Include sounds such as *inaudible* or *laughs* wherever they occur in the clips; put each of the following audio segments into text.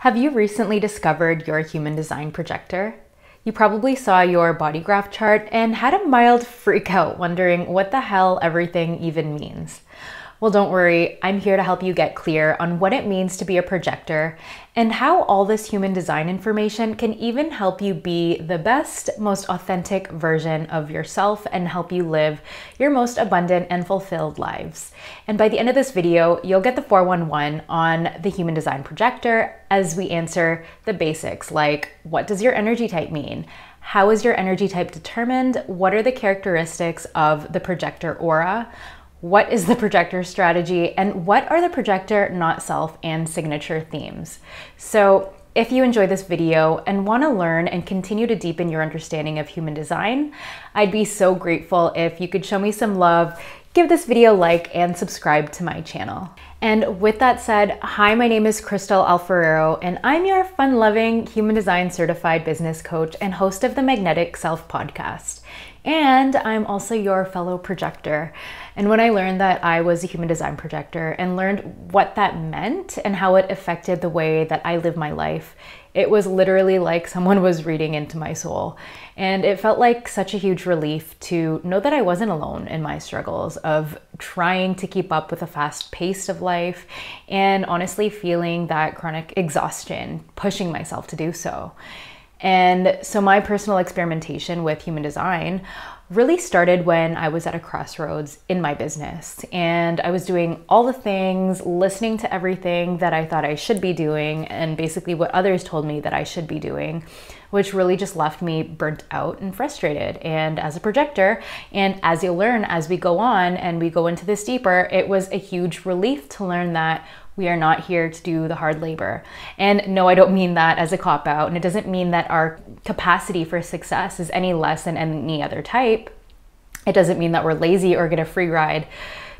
Have you recently discovered your human design projector? You probably saw your body graph chart and had a mild freak out wondering what the hell everything even means. Well, don't worry, I'm here to help you get clear on what it means to be a projector and how all this human design information can even help you be the best, most authentic version of yourself and help you live your most abundant and fulfilled lives. And by the end of this video, you'll get the 411 on the human design projector as we answer the basics like what does your energy type mean? How is your energy type determined? What are the characteristics of the projector aura? What is the projector strategy, and what are the projector not self and signature themes. So if you enjoy this video and want to learn and continue to deepen your understanding of human design, I'd be so grateful if you could show me some love, give this video a like, and subscribe to my channel. And with that said, hi, my name is Krystle Alfarero, and I'm your fun loving human design certified business coach and host of the Magnetic Self podcast. And I'm also your fellow projector. And when I learned that I was a human design projector and learned what that meant and how it affected the way that I live my life, it was literally like someone was reading into my soul. And it felt like such a huge relief to know that I wasn't alone in my struggles of trying to keep up with the fast pace of life and honestly feeling that chronic exhaustion, pushing myself to do so. And so my personal experimentation with human design really started when I was at a crossroads in my business. And I was doing all the things, listening to everything that I thought I should be doing, and basically what others told me that I should be doing, which really just left me burnt out and frustrated. And as a projector, and as you'll learn as we go on and we go into this deeper, it was a huge relief to learn that we are not here to do the hard labor. And no, I don't mean that as a cop out. And it doesn't mean that our capacity for success is any less than any other type. It doesn't mean that we're lazy or get a free ride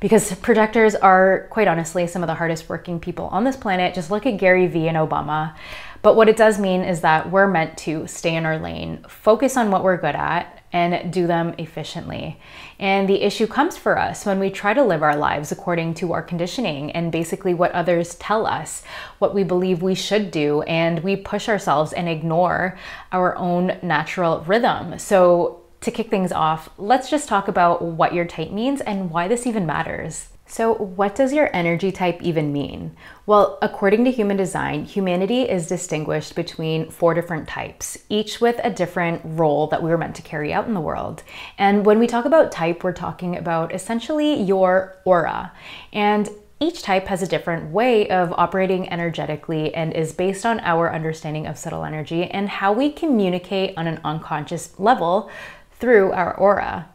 because projectors are quite honestly some of the hardest working people on this planet. Just look at Gary Vee and Obama. But what it does mean is that we're meant to stay in our lane, focus on what we're good at, and do them efficiently. And the issue comes for us when we try to live our lives according to our conditioning and basically what others tell us, what we believe we should do, and we push ourselves and ignore our own natural rhythm. So, to kick things off, let's just talk about what your type means and why this even matters. So, what does your energy type even mean? Well, according to human design, humanity is distinguished between four different types, each with a different role that we were meant to carry out in the world. And when we talk about type, we're talking about essentially your aura. And each type has a different way of operating energetically and is based on our understanding of subtle energy and how we communicate on an unconscious level through our aura.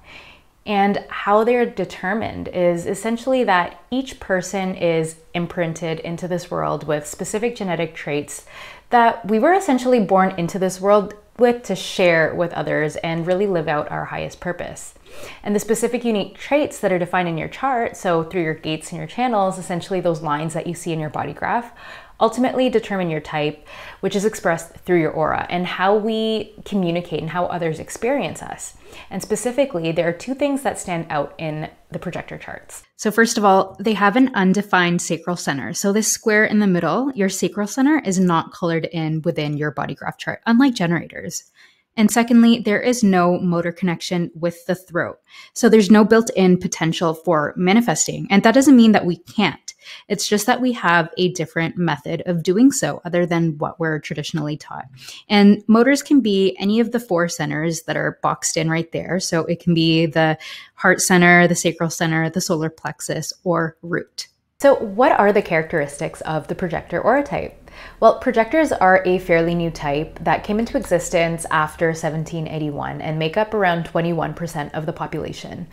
And how they're determined is essentially that each person is imprinted into this world with specific genetic traits that we were essentially born into this world with to share with others and really live out our highest purpose. And the specific unique traits that are defined in your chart, so through your gates and your channels, essentially those lines that you see in your body graph, ultimately determine your type, which is expressed through your aura and how we communicate and how others experience us. And specifically, there are two things that stand out in the projector charts. So, first of all, they have an undefined sacral center. So, this square in the middle, your sacral center, is not colored in within your body graph chart, unlike generators. And secondly, there is no motor connection with the throat. So there's no built in potential for manifesting. And that doesn't mean that we can't. It's just that we have a different method of doing so other than what we're traditionally taught. And motors can be any of the four centers that are boxed in right there. So it can be the heart center, the sacral center, the solar plexus, or root. So, what are the characteristics of the projector aura type? Well, projectors are a fairly new type that came into existence after 1781 and make up around 21% of the population.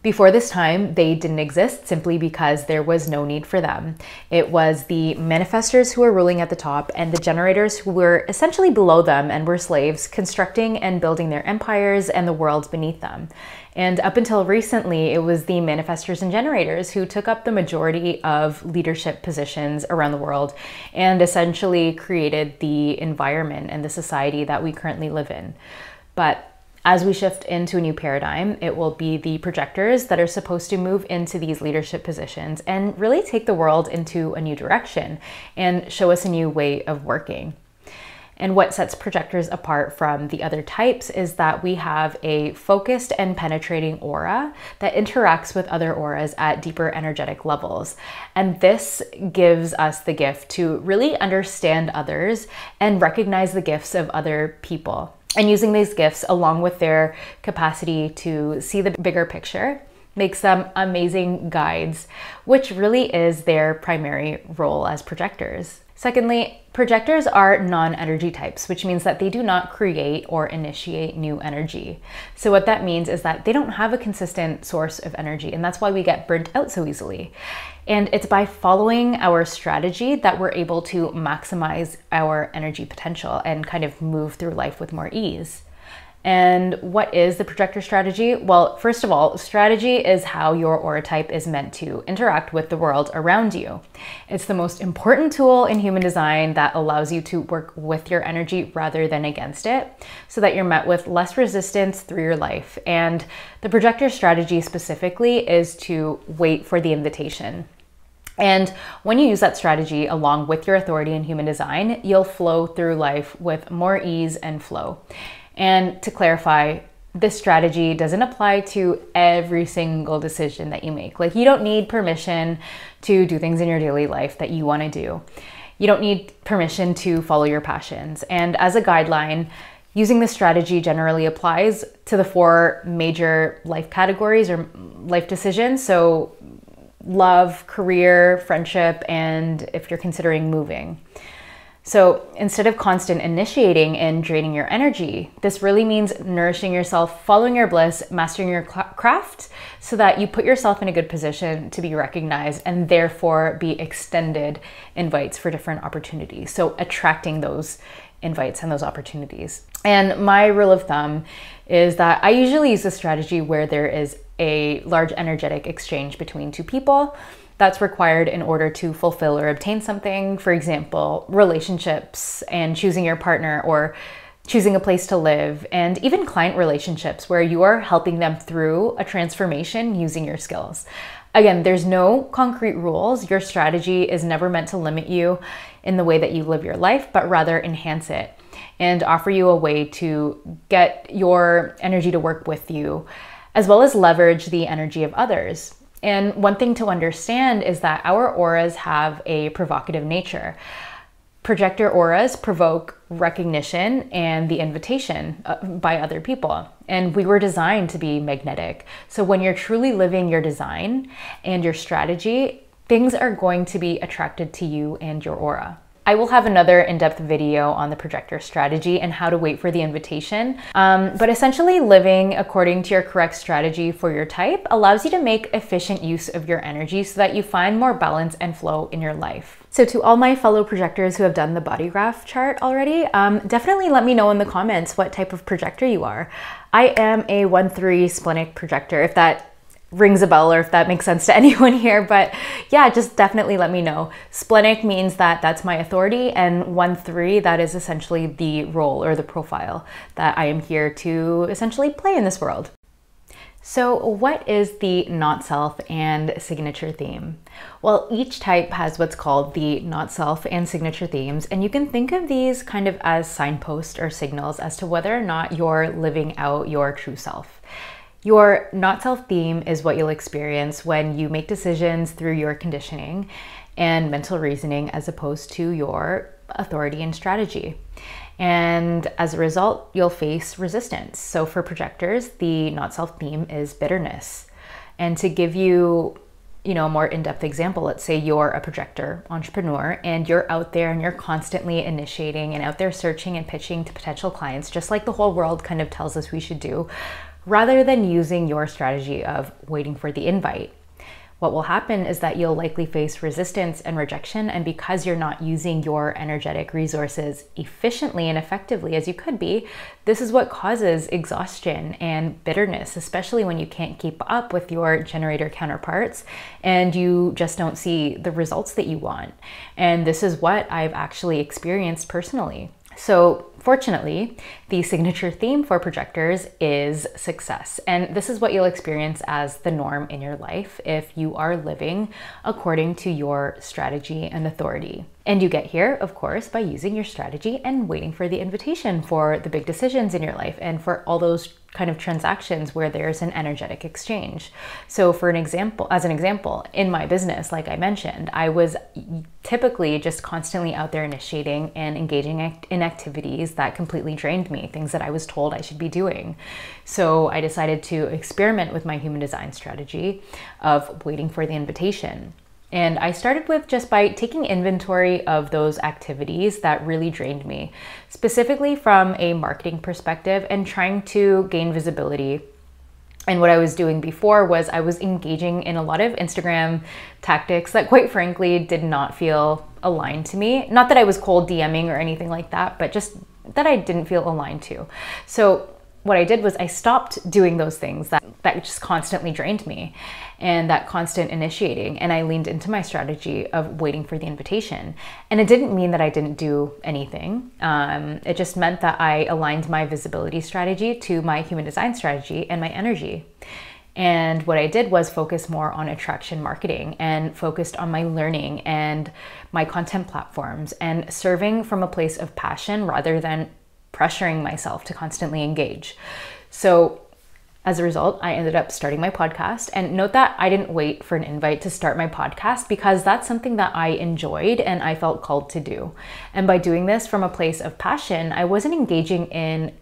Before this time, they didn't exist simply because there was no need for them. It was the manifestors who were ruling at the top and the generators who were essentially below them and were slaves, constructing and building their empires and the worlds beneath them. And up until recently, it was the manifestors and generators who took up the majority of leadership positions around the world and essentially created the environment and the society that we currently live in. But as we shift into a new paradigm, it will be the projectors that are supposed to move into these leadership positions and really take the world into a new direction and show us a new way of working. And what sets projectors apart from the other types is that we have a focused and penetrating aura that interacts with other auras at deeper energetic levels. And this gives us the gift to really understand others and recognize the gifts of other people. And using these gifts along with their capacity to see the bigger picture makes them amazing guides, which really is their primary role as projectors. Secondly, projectors are non energy types, which means that they do not create or initiate new energy. So, what that means is that they don't have a consistent source of energy, and that's why we get burnt out so easily. And it's by following our strategy that we're able to maximize our energy potential and kind of move through life with more ease. And what is the projector strategy? Well, first of all, strategy is how your aura type is meant to interact with the world around you. It's the most important tool in human design that allows you to work with your energy rather than against it so that you're met with less resistance through your life. And the projector strategy specifically is to wait for the invitation. And when you use that strategy along with your authority in human design, you'll flow through life with more ease and flow. And to clarify, this strategy doesn't apply to every single decision that you make. Like, you don't need permission to do things in your daily life that you want to do. You don't need permission to follow your passions. And as a guideline, using this strategy generally applies to the four major life categories or life decisions. So, love, career, friendship, and if you're considering moving. So instead of constant initiating and draining your energy, this really means nourishing yourself, following your bliss, mastering your craft so that you put yourself in a good position to be recognized and therefore be extended invites for different opportunities. So attracting those invites and those opportunities. And my rule of thumb is that I usually use a strategy where there is a large energetic exchange between two people that's required in order to fulfill or obtain something. For example, relationships and choosing your partner or choosing a place to live, and even client relationships where you are helping them through a transformation using your skills. Again, there's no concrete rules. Your strategy is never meant to limit you in the way that you live your life, but rather enhance it and offer you a way to get your energy to work with you, as well as leverage the energy of others. And one thing to understand is that our auras have a provocative nature. Projector auras provoke recognition and the invitation uh, by other people. And we were designed to be magnetic. So when you're truly living your design and your strategy, things are going to be attracted to you and your aura. I will have another in-depth video on the projector strategy and how to wait for the invitation. Um, but essentially living according to your correct strategy for your type allows you to make efficient use of your energy so that you find more balance and flow in your life. So to all my fellow projectors who have done the body graph chart already, um, definitely let me know in the comments what type of projector you are. I am a 1-3 splenic projector, if that rings a bell or if that makes sense to *laughs* anyone here but yeah just definitely let me know splenic means that that's my authority and 1-3 that is essentially the role or the profile that i am here to essentially play in this world so what is the not self and signature theme? Well, each type has what's called the not self and signature themes, and you can think of these kind of as signposts or signals as to whether or not you're living out your true self. Your not self theme is what you'll experience when you make decisions through your conditioning and mental reasoning as opposed to your authority and strategy. And as a result, you'll face resistance. So for projectors, the not self theme is bitterness. And to give you you know, a more in-depth example, let's say you're a projector entrepreneur and you're out there and you're constantly initiating and out there searching and pitching to potential clients, just like the whole world kind of tells us we should do rather than using your strategy of waiting for the invite. What will happen is that you'll likely face resistance and rejection, and because you're not using your energetic resources efficiently and effectively as you could be, this is what causes exhaustion and bitterness, especially when you can't keep up with your generator counterparts and you just don't see the results that you want. And this is what I've actually experienced personally. So, fortunately, the signature theme for projectors is success. And this is what you'll experience as the norm in your life if you are living according to your strategy and authority. And you get here, of course, by using your strategy and waiting for the invitation for the big decisions in your life and for all those kind of transactions where there's an energetic exchange. So for an example, as an example, in my business, like I mentioned, I was typically just constantly out there initiating and engaging in activities that completely drained me, things that I was told I should be doing. So I decided to experiment with my human design strategy of waiting for the invitation. And I started with just by taking inventory of those activities that really drained me, specifically from a marketing perspective and trying to gain visibility. And what I was doing before was I was engaging in a lot of Instagram tactics that, quite frankly, did not feel aligned to me. Not that I was cold DMing or anything like that, but just that I didn't feel aligned to. So what I did was I stopped doing those things that, that just constantly drained me and that constant initiating. And I leaned into my strategy of waiting for the invitation. And it didn't mean that I didn't do anything. Um, it just meant that I aligned my visibility strategy to my human design strategy and my energy. And what I did was focus more on attraction marketing and focused on my learning and my content platforms and serving from a place of passion rather than pressuring myself to constantly engage. So, as a result, I ended up starting my podcast. And note that I didn't wait for an invite to start my podcast because that's something that I enjoyed and I felt called to do. And by doing this from a place of passion, I wasn't engaging in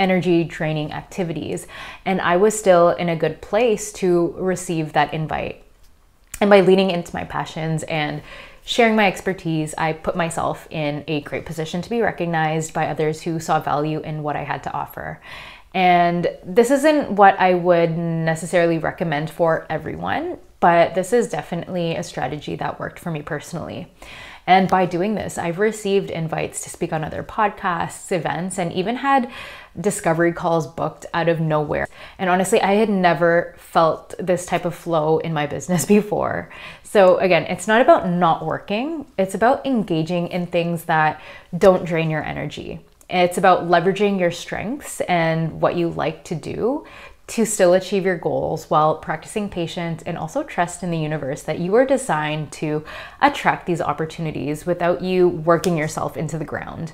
energy draining activities. And I was still in a good place to receive that invite. And by leaning into my passions and sharing my expertise, I put myself in a great position to be recognized by others who saw value in what I had to offer. And this isn't what I would necessarily recommend for everyone, but this is definitely a strategy that worked for me personally. And by doing this, I've received invites to speak on other podcasts, events, and even had discovery calls booked out of nowhere. And honestly, I had never felt this type of flow in my business *laughs* before. So, again, it's not about not working, it's about engaging in things that don't drain your energy. It's about leveraging your strengths and what you like to do to still achieve your goals while practicing patience and also trust in the universe that you are designed to attract these opportunities without you working yourself into the ground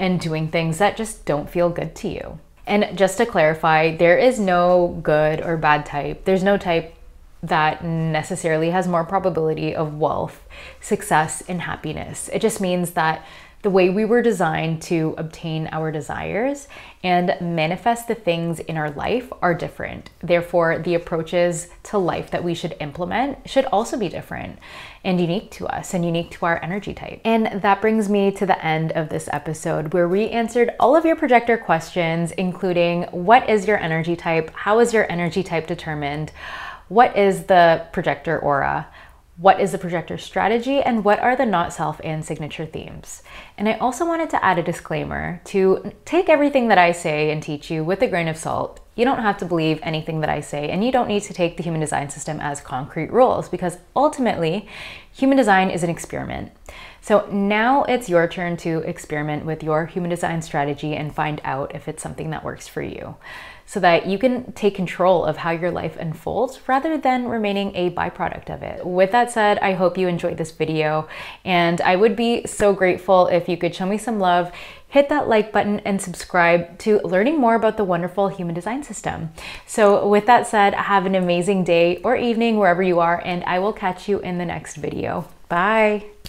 and doing things that just don't feel good to you. And just to clarify, there is no good or bad type. There's no type that necessarily has more probability of wealth, success, and happiness. It just means that the way we were designed to obtain our desires and manifest the things in our life are different. Therefore, the approaches to life that we should implement should also be different and unique to us and unique to our energy type. And that brings me to the end of this episode where we answered all of your projector questions, including what is your energy type? How is your energy type determined? What is the projector aura? What is the projector strategy, and what are the not self and signature themes. And I also wanted to add a disclaimer to take everything that I say and teach you with a grain of salt. You don't have to believe anything that I say, and you don't need to take the human design system as concrete rules because ultimately, human design is an experiment. So now it's your turn to experiment with your human design strategy and find out if it's something that works for you so that you can take control of how your life unfolds rather than remaining a byproduct of it. With that said, I hope you enjoyed this video and I would be so grateful if you could show me some love, hit that like button and subscribe to learning more about the wonderful human design system. So with that said, have an amazing day or evening wherever you are and I will catch you in the next video. Bye.